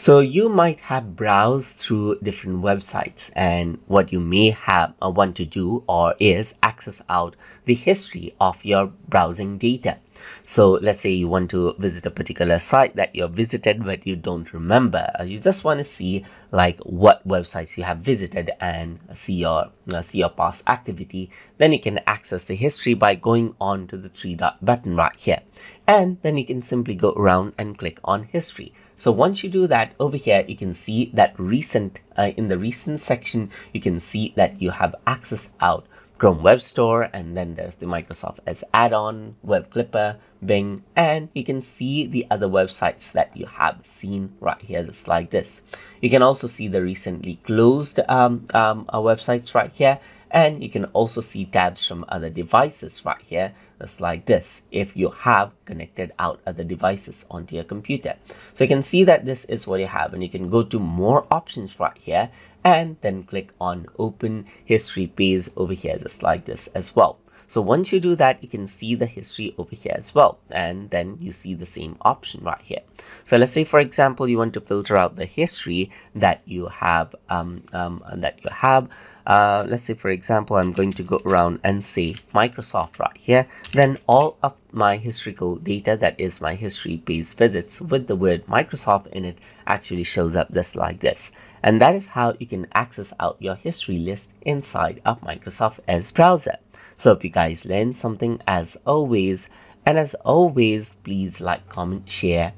So you might have browsed through different websites and what you may have uh, want to do or is access out the history of your browsing data. So let's say you want to visit a particular site that you've visited but you don't remember. Uh, you just want to see like what websites you have visited and see your uh, see your past activity. Then you can access the history by going on to the three dot button right here. And then you can simply go around and click on history. So once you do that over here, you can see that recent uh, in the recent section, you can see that you have access out Chrome Web Store, and then there's the Microsoft Edge add-on, Web Clipper, Bing, and you can see the other websites that you have seen right here, just like this. You can also see the recently closed um, um, uh, websites right here, and you can also see tabs from other devices right here just like this if you have connected out other devices onto your computer so you can see that this is what you have and you can go to more options right here and then click on open history page over here just like this as well so once you do that, you can see the history over here as well. And then you see the same option right here. So let's say, for example, you want to filter out the history that you have, um, um, that you have. Uh, let's say, for example, I'm going to go around and say Microsoft right here. Then all of my historical data, that is my history page visits with the word Microsoft in it actually shows up just like this. And that is how you can access out your history list inside of Microsoft Edge browser. So if you guys learned something as always. And as always, please like, comment, share,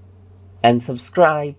and subscribe.